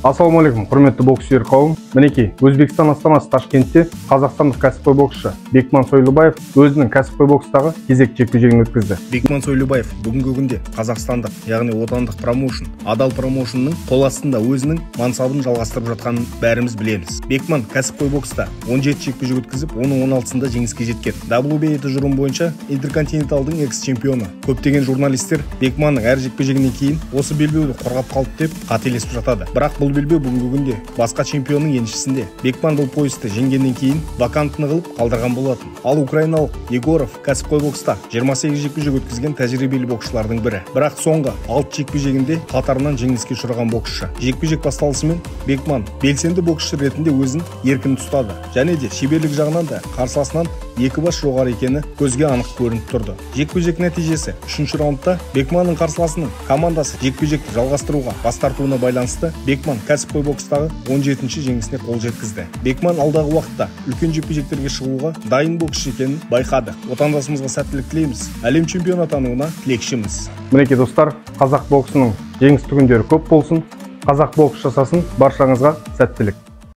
ассалаумағалейкум құрметті бокс сүйер қауым мінекей өзбекстан астанасы ташкентте қазақстандық кәсіпқой боксшы бекман сойлыбаев өзінің кәсіпқой бокстағы кезекті жекпе жегін өткізді. Бекман сойлыбаев бүгінгі күнде қазақстандық яғни отандық промоушн адал промоушнның қол астында өзінің мансабын жалғастырып жатқанын бәріміз білеміз. Бекман кәсіпқой бокста 17 жекпе жек өткізіп оның 16-сында жеңіске жеткен. WBA тұжырымы бойынша интерконтиненталдың экс чемпионы көптеген журналистер бекманның әр жекпе жегінен кейін осы белбеуді қорғап қалды деп қателесіп жатады. Бірақ бұл белбеу бүгінгі күнде басқа чемпионның еншісінде бекман бұл поясты жеңгеннен кейін вакантны қылып қалдырған болатын. Ал украиналық егоров кәсіпқой бокста 28 жекпе жек өткізген тәжірибелі боксшылардың бірі. Бірақ соңғы 6 жекпе жегінде қатарынан жеңіліске ұшыраған боксшы. Жекпе жек басталысымен бекман белсенді боксшы ретінде өзін еркін ұстады және де шеберлік жағынан да қарсыласынан екі бас жоғары екені көзге анық көрініп тұрды. Жекпе жек нәтижесі үшінші раундта бекманның қарсыласының командасы жекпе жекті жалғастыруға бас тартуына байланысты бекман кәсіпқой бокстағы 17-ші жеңісіне қол жеткізді. Бекман алдағы уақытта үлкен жекпе жектерге шығуға дайын боксшы екенін байқады. Отандасымызға сәттілік тілейміз. Әлем чемпионы атануына тілекшіміз. Мінекей достар қазақ боксының жеңісті күндері көп болсын. Қазақ бокс жасасын. Баршаңызға сәттілік.